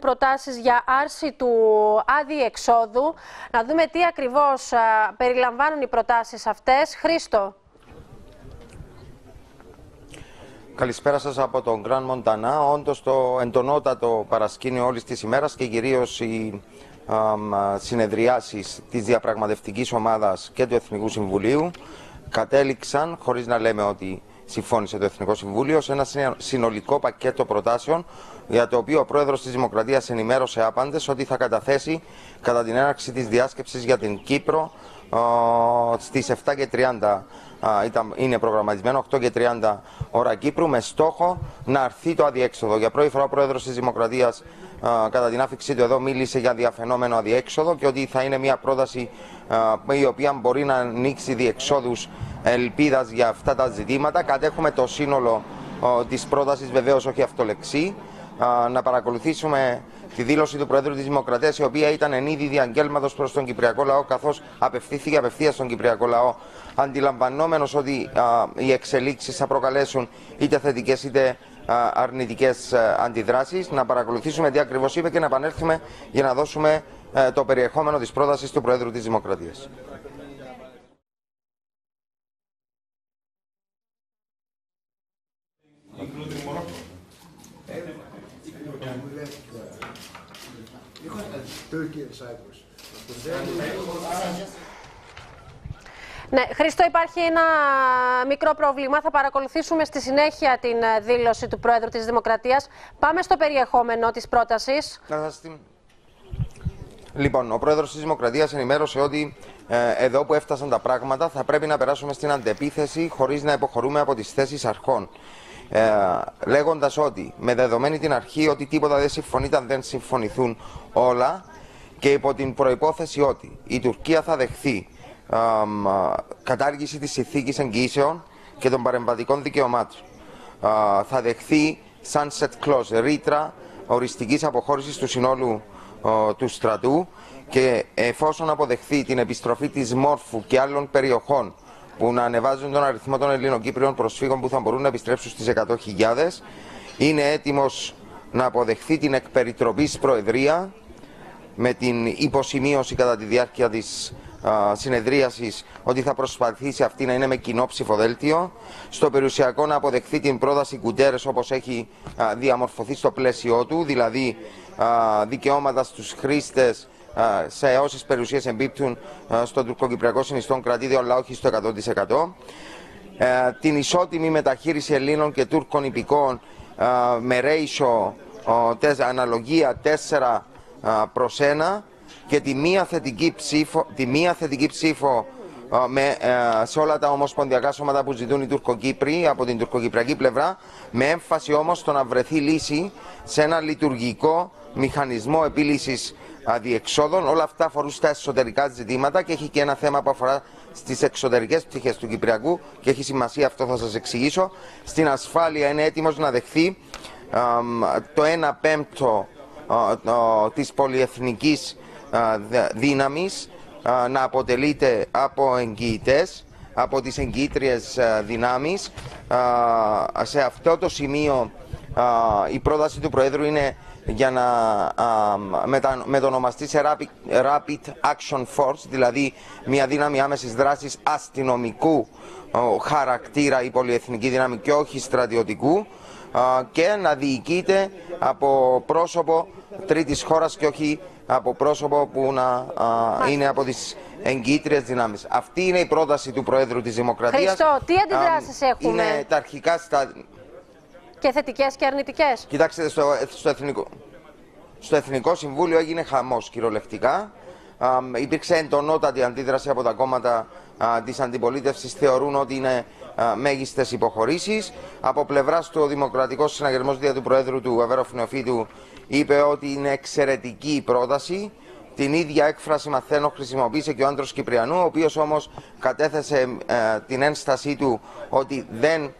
προτάσεις για άρση του άδειου εξόδου. Να δούμε τι ακριβώς περιλαμβάνουν οι προτάσεις αυτές. Χρήστο. Καλησπέρα σας από τον Γκραν Μοντανά. Όντως το εντονότατο παρασκήνιο όλης της ημέρας και κυρίως οι συνεδριάσεις της διαπραγματευτικής ομάδας και του Εθνικού Συμβουλίου κατέληξαν, χωρίς να λέμε ότι συμφώνησε το Εθνικό Συμβούλιο, σε ένα συνολικό πακέτο προτάσεων για το οποίο ο πρόεδρος της Δημοκρατίας ενημέρωσε άπαντες ότι θα καταθέσει κατά την έναρξη της διάσκεψης για την Κύπρο στις 7 και 30 ήταν, είναι προγραμματισμένο 8 και 30 ώρα Κύπρου με στόχο να αρθεί το αδιέξοδο. Για πρώτη φορά ο πρόεδρος της Δημοκρατίας κατά την άφηξή του εδώ μίλησε για διαφαινόμενο αδιέξοδο και ότι θα είναι μια πρόταση η οποία μπορεί να ανοίξει διεξόδους ελπίδας για αυτά τα ζητήματα. Κατέχουμε το σύνολο της πρότασης, βεβαίως όχι αυτολεξή να παρακολουθήσουμε τη δήλωση του Προέδρου της Δημοκρατίας, η οποία ήταν εν είδη διαγγέλματος προς τον Κυπριακό λαό, καθώς απευθύνθηκε απευθείας στον Κυπριακό λαό, αντιλαμβανόμενος ότι οι εξελίξεις θα προκαλέσουν είτε θετικές είτε αρνητικές αντιδράσεις. Να παρακολουθήσουμε τι ακριβώς είπε και να επανέλθουμε για να δώσουμε ε, το περιεχόμενο της πρότασης του Προέδρου της Δημοκρατίας. Ναι, Χρήστο, υπάρχει ένα μικρό πρόβλημα. Θα παρακολουθήσουμε στη συνέχεια την ε, δήλωση του Πρόεδρου της Δημοκρατίας. Πάμε στο περιεχόμενο της πρότασης. Λοιπόν, ο Πρόεδρος της Δημοκρατίας ενημέρωσε ότι ε, εδώ που έφτασαν τα πράγματα θα πρέπει να περάσουμε στην αντεπίθεση χωρίς να υποχωρούμε από τις θέσεις αρχών ε, λέγοντας ότι με δεδομένη την αρχή ότι τίποτα δεν συμφωνείται αν δεν συμφωνηθούν όλα και υπό την προϋπόθεση ότι η Τουρκία θα δεχθεί ε, κατάργηση της ηθίκης εγγύσεων και των παρεμβατικών δικαιωμάτων. Ε, θα δεχθεί sunset clause, ρήτρα οριστικής αποχώρησης του συνόλου ε, του στρατού και εφόσον αποδεχθεί την επιστροφή της Μόρφου και άλλων περιοχών που να ανεβάζουν τον αριθμό των Ελληνοκύπριων προσφύγων που θα μπορούν να επιστρέψουν στις 100.000. Είναι έτοιμος να αποδεχθεί την εκπεριτροπής Προεδρία με την υποσημείωση κατά τη διάρκεια της α, συνεδρίασης ότι θα προσπαθήσει αυτή να είναι με κοινό ψηφοδέλτιο. Στο περιουσιακό να αποδεχθεί την πρόταση Κουντέρες όπως έχει διαμορφωθεί στο πλαίσιο του, δηλαδή δικαιώματα στους χρήστες σε όσες περιουσίες εμπίπτουν στο τουρκοκυπριακό συνιστόν κρατήδιο, αλλά όχι στο 100%. Ε, την ισότιμη μεταχείριση Ελλήνων και Τούρκων υπηκών με ratio αναλογία 4 προς 1 και τη μία θετική ψήφο, τη μία θετική ψήφο με, ε, σε όλα τα ομοσπονδιακά σώματα που ζητούν οι Τουρκοκύπροι από την τουρκοκυπριακή πλευρά με έμφαση όμως στο να βρεθεί λύση σε ένα λειτουργικό μηχανισμό επίλυσης αδιεξόδων. Όλα αυτά αφορούν στα εσωτερικά ζητήματα και έχει και ένα θέμα που αφορά στις εξωτερικές πτυχές του Κυπριακού και έχει σημασία αυτό, θα σας εξηγήσω. Στην ασφάλεια είναι έτοιμος να δεχθεί το 1 πέμπτο της πολυεθνικής δύναμης να αποτελείται από εγγυητές, από τις εγγυήτριες δυνάμεις. Σε αυτό το σημείο η πρόταση του Προέδρου είναι για να μετονομαστεί σε Rapid, Rapid Action Force, δηλαδή μια δύναμη άμεσης δράσης αστυνομικού χαρακτήρα η πολυεθνική δύναμη και όχι στρατιωτικού και να διοικείται από πρόσωπο τρίτης χώρας και όχι από πρόσωπο που να είναι από τις εγκύτριες δυνάμεις. Αυτή είναι η πρόταση του Προέδρου της Δημοκρατίας. Χριστό, τι αντιδράσεις έχουμε; Είναι τα αρχικά στα... Και θετικές και αρνητικές. Κοιτάξτε, στο, στο, εθνικό, στο Εθνικό Συμβούλιο έγινε χαμός κυριολεκτικά. υπήρξε εντονότατη αντίδραση από τα κόμματα της αντιπολίτευσης. Θεωρούν ότι είναι μέγιστες υποχωρήσεις. Από πλευράς του Δημοκρατικό Συναγερμός δια του Προέδρου του Αβέροφ Νεοφίτου είπε ότι είναι εξαιρετική η πρόταση. Την ίδια έκφραση μαθαίνω χρησιμοποίησε και ο άντρος Κυπριανού, ο οποίος όμως κατέθεσε ε, την ένστασή του ότι δεν ε,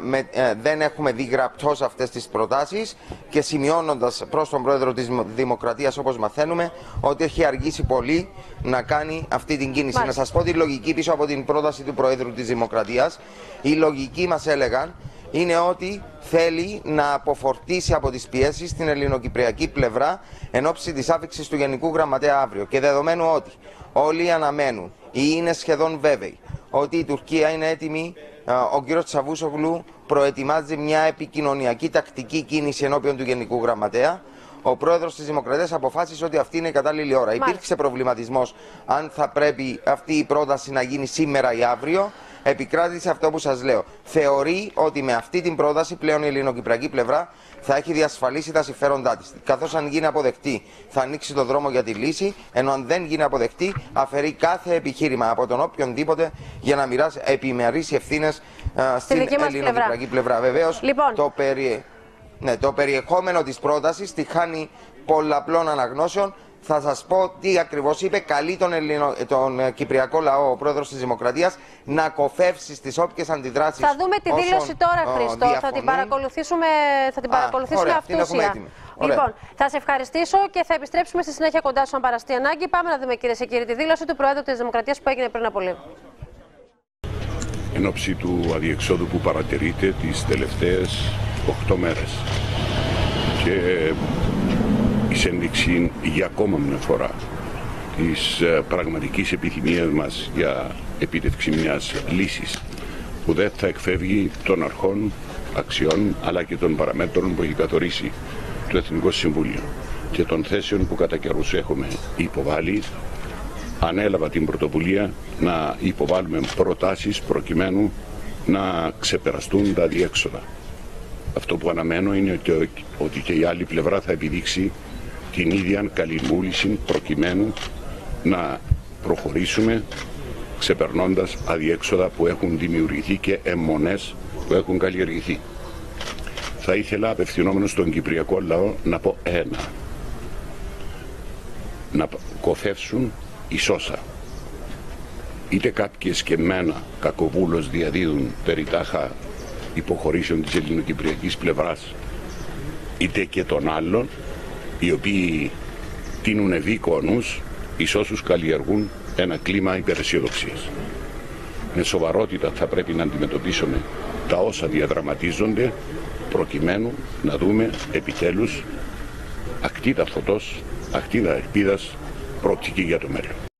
με, ε, δεν έχουμε δει γραπτός αυτές τις προτάσεις και σημειώνοντας προς τον Πρόεδρο της Δημοκρατίας όπως μαθαίνουμε ότι έχει αργήσει πολύ να κάνει αυτή την κίνηση. Μάλιστα. Να σας πω τη λογική πίσω από την πρόταση του Πρόεδρου της Δημοκρατίας. Η λογική μας έλεγαν είναι ότι θέλει να αποφορτήσει από τις πιέσεις στην ελληνοκυπριακή πλευρά εν ώψη της άφηξης του Γενικού Γραμματέα αύριο. Και δεδομένου ότι όλοι αναμένουν ή είναι σχεδόν βέβαιοι ότι η Τουρκία είναι έτοιμη, ε, ο κ. Τσαβούσογλου προετοιμάζει μια επικοινωνιακή τακτική κίνηση ενώπιον του Γενικού Γραμματέα. Ο πρόεδρος της Δημοκρατίας αποφάσισε ότι αυτή είναι η κατάλληλη ώρα. Μάλιστα. Υπήρξε προβληματισμός αν θα πρέπει αυτή η πρόταση να γίνει σήμερα ή αύριο. Επικράτησε αυτό που σας λέω. Θεωρεί ότι με αυτή την πρόταση πλέον η ελληνοκυπριακή πλευρά θα έχει διασφαλίσει τα συμφέροντά της. Καθώς αν γίνει αποδεκτή, θα ανοίξει το δρόμο για τη λύση, ενώ αν δεν γίνει αποδεκτή, αφαιρεί κάθε επιχείρημα από τον οποιονδήποτε για να μοιράσει, επιμερίσει ευθύνες στην δική μας ελληνοκυπριακή πλευρά. Βεβαίως, Λοιπόν. το, περι... ναι, το περιεχόμενο της πρότασης τη χάνει πολλαπλών αναγνώσεων. Θα σας πω τι ακριβώς είπε. Καλεί τον, Ελληνο... τον ε, Κυπριακό λαό, ο πρόεδρος της Δημοκρατίας, να κοφεύσει στις όποιες αντιδράσεις. Θα δούμε τη δήλωση τώρα, Χρήστο. Θα την παρακολουθήσουμε, θα την Α, παρακολουθήσουμε ωραία, την έχουμε αυτούσια. έτοιμη. Ωραία. Λοιπόν, θα σε ευχαριστήσω και θα επιστρέψουμε στη συνέχεια κοντά σου αν παραστεί ανάγκη. Πάμε να δούμε, κυρίες και κύριοι, τη δήλωση του Προέδρου της Δημοκρατίας που έγινε πριν από λίγο. εν ώψη του αδιεξόδου που παρατηρείται τις τελευταίες 8 μέρες. Και η ένδειξης για ακόμα μια φορά της ε, πραγματικής επιθυμίας μας για επίτευξη μιας λύσης που δεν θα εκφεύγει των αρχών, αξιών αλλά και των παραμέτρων που έχει καθορίσει το Εθνικό Συμβούλιο και των θέσεων που κατά καιρούς έχουμε υποβάλει ανέλαβα την πρωτοβουλία να υποβάλουμε προτάσεις προκειμένου να ξεπεραστούν τα διέξοδα. Αυτό που αναμένω είναι ότι, ότι και η άλλη πλευρά θα επιδείξει την ίδια καλή βούληση προκειμένου να προχωρήσουμε ξεπερνώντας αδιέξοδα που έχουν δημιουργηθεί και αιμονές που έχουν καλλιεργηθεί. Θα ήθελα απευθυνόμενος στον Κυπριακό λαό να πω ένα. Να κοφεύσουν ισόσα. Είτε κάποιες και μένα κακοβούλος διαδίδουν περί τάχα υποχωρήσεων της ελληνοκυπριακής πλευράς είτε και των άλλων οι οποίοι τίνουν ευήκο νους εις όσους καλλιεργούν ένα κλίμα υπεραισιοδοξίας. Με σοβαρότητα θα πρέπει να αντιμετωπίσουμε τα όσα διαδραματίζονται προκειμένου να δούμε επιτέλους ακτίδα φωτός, ακτίδα ελπίδας, προοπτική για το μέλλον.